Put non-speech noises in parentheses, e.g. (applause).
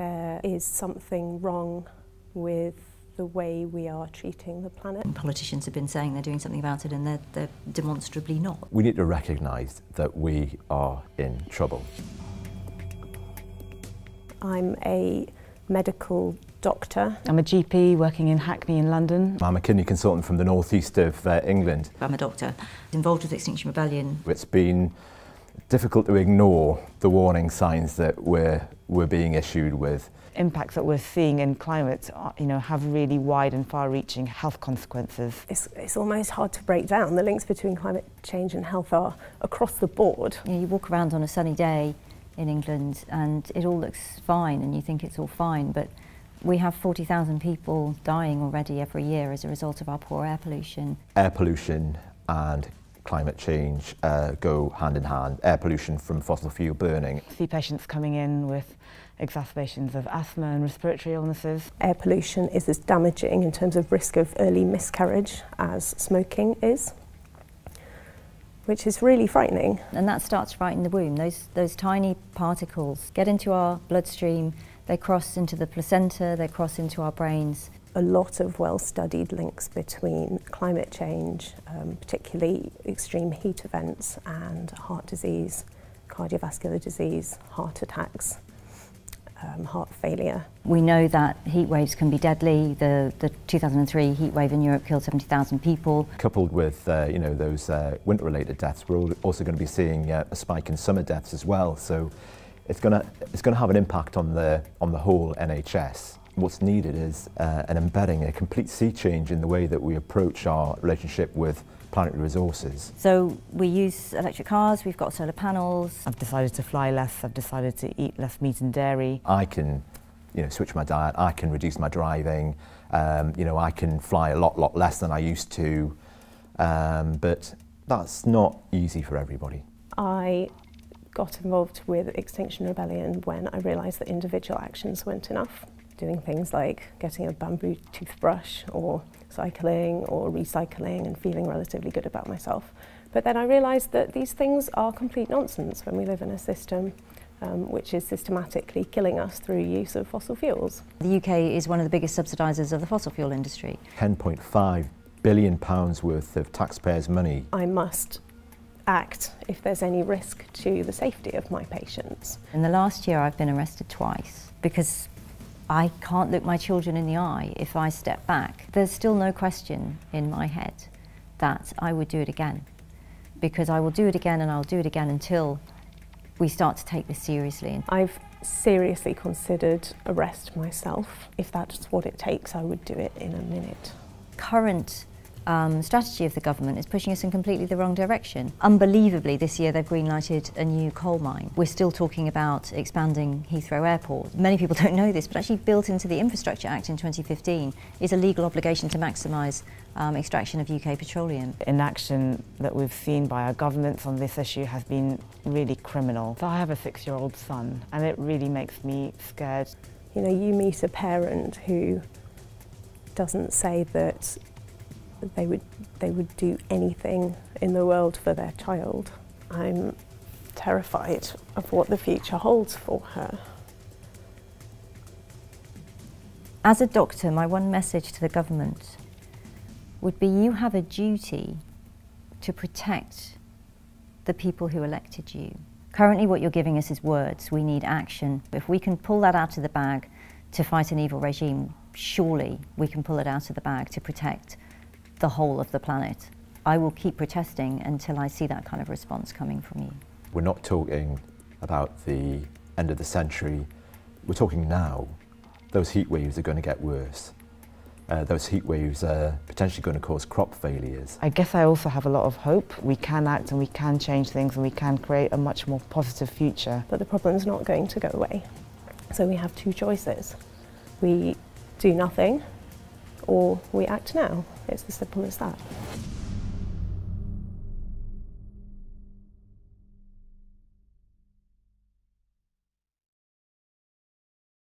There is something wrong with the way we are treating the planet. Politicians have been saying they're doing something about it and they're, they're demonstrably not. We need to recognise that we are in trouble. I'm a medical doctor. I'm a GP working in Hackney in London. I'm a kidney consultant from the northeast of uh, England. I'm a doctor involved with Extinction Rebellion. It's been difficult to ignore the warning signs that we're, we're being issued with. Impacts that we're seeing in climate are, you know, have really wide and far-reaching health consequences. It's, it's almost hard to break down. The links between climate change and health are across the board. You, know, you walk around on a sunny day in England and it all looks fine and you think it's all fine, but we have 40,000 people dying already every year as a result of our poor air pollution. Air pollution and climate change uh, go hand in hand. Air pollution from fossil fuel burning. See patients coming in with exacerbations of asthma and respiratory illnesses. Air pollution is as damaging in terms of risk of early miscarriage as smoking is which is really frightening. And that starts right in the womb. Those, those tiny particles get into our bloodstream, they cross into the placenta, they cross into our brains. A lot of well-studied links between climate change, um, particularly extreme heat events and heart disease, cardiovascular disease, heart attacks, um, heart failure. We know that heat waves can be deadly. The, the 2003 heat wave in Europe killed 70,000 people. Coupled with uh, you know those uh, winter-related deaths, we're also going to be seeing uh, a spike in summer deaths as well. So it's going to it's going to have an impact on the on the whole NHS. What's needed is uh, an embedding, a complete sea change in the way that we approach our relationship with planetary resources. So we use electric cars, we've got solar panels. I've decided to fly less, I've decided to eat less meat and dairy. I can you know, switch my diet, I can reduce my driving, um, you know, I can fly a lot, lot less than I used to, um, but that's not easy for everybody. I got involved with Extinction Rebellion when I realised that individual actions weren't enough. Doing things like getting a bamboo toothbrush or cycling or recycling and feeling relatively good about myself. But then I realised that these things are complete nonsense when we live in a system um, which is systematically killing us through use of fossil fuels. The UK is one of the biggest subsidisers of the fossil fuel industry. 10.5 billion pounds worth of taxpayers' money. I must act if there's any risk to the safety of my patients. In the last year I've been arrested twice because I can't look my children in the eye if I step back. There's still no question in my head that I would do it again because I will do it again and I'll do it again until we start to take this seriously. I've seriously considered arrest myself. If that's what it takes, I would do it in a minute. Current um, strategy of the government is pushing us in completely the wrong direction. Unbelievably, this year they've greenlighted a new coal mine. We're still talking about expanding Heathrow Airport. Many people (laughs) don't know this, but actually built into the Infrastructure Act in 2015 is a legal obligation to maximise um, extraction of UK petroleum. Inaction that we've seen by our governments on this issue has been really criminal. So I have a six-year-old son, and it really makes me scared. You know, you meet a parent who doesn't say that they would they would do anything in the world for their child. I'm terrified of what the future holds for her. As a doctor, my one message to the government would be you have a duty to protect the people who elected you. Currently what you're giving us is words, we need action. If we can pull that out of the bag to fight an evil regime, surely we can pull it out of the bag to protect the whole of the planet. I will keep protesting until I see that kind of response coming from you. We're not talking about the end of the century, we're talking now. Those heat waves are going to get worse. Uh, those heat waves are potentially going to cause crop failures. I guess I also have a lot of hope. We can act and we can change things and we can create a much more positive future. But the problem's not going to go away. So we have two choices. We do nothing or we act now. It's as simple as that.